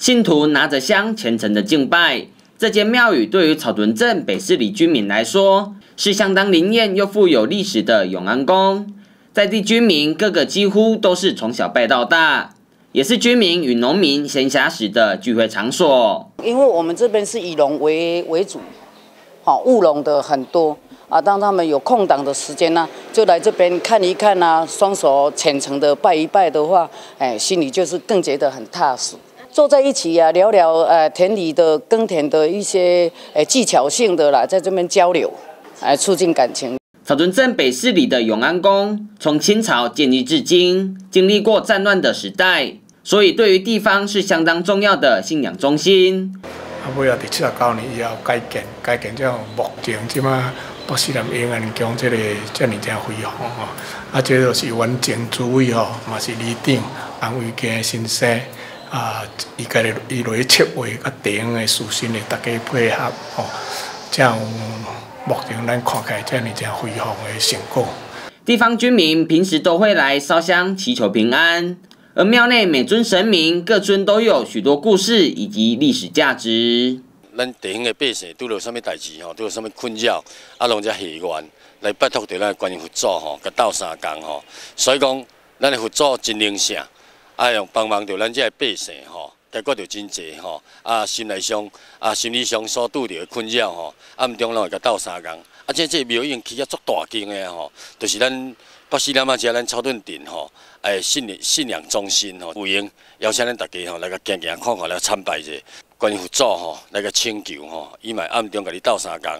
信徒拿着香虔诚的敬拜。这间庙宇对于草屯镇北市里居民来说，是相当灵验又富有历史的永安宫。在地居民个个几乎都是从小拜到大，也是居民与农民闲暇时的聚会场所。因为我们这边是以农为为主，好务农的很多啊。当他们有空档的时间呢，就来这边看一看啊，双手虔诚的拜一拜的话，哎，心里就是更觉得很踏实。坐在一起呀，聊聊呃田里的耕田的一些呃技巧性的啦，在这边交流，来促进感情。草屯镇北市里的永安宫，从清朝建立至今，经历过战乱的时代，所以对于地方是相当重要的信仰中心。啊，尾啊，第七十九年以后改建，改建之后目前即马北市南永安宫这个这么正辉煌吼，啊，这就是原前主位吼，嘛是里长安慰家先生。啊，伊家己伊落去切话，甲地方的士绅的大家配合，吼，这样目前咱看起来这样正辉煌的成果。地方居民平时都会来烧香祈求平安，而庙内每尊神明各尊都有许多故事以及历史价值。咱地方的百姓拄到什么代志吼，拄到什么困扰，啊，拢只祈愿来拜托着咱观音佛祖吼，甲斗三工吼，所以讲咱的佛祖真灵性。啊，用帮忙着咱这百姓吼，解决着真济吼。啊，心内上啊，心理上所拄着的困扰吼，暗中拢会甲斗三工。啊，这这庙已经起啊足大间的吼，就是咱北西南啊，即咱草屯镇吼，诶，信信仰中心吼，有闲邀请咱大家吼来个行行看看来参拜者，观音佛祖吼来个请求吼，伊嘛暗中甲你斗三工。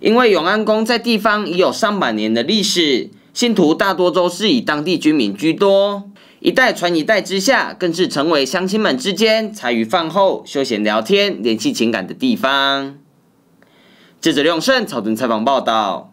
因为永安宫在地方已有上百年的历史，信徒大多都是以当地居民居多。一代传一代之下，更是成为乡亲们之间茶余饭后休闲聊天、联系情感的地方。记者梁胜草屯采访报道。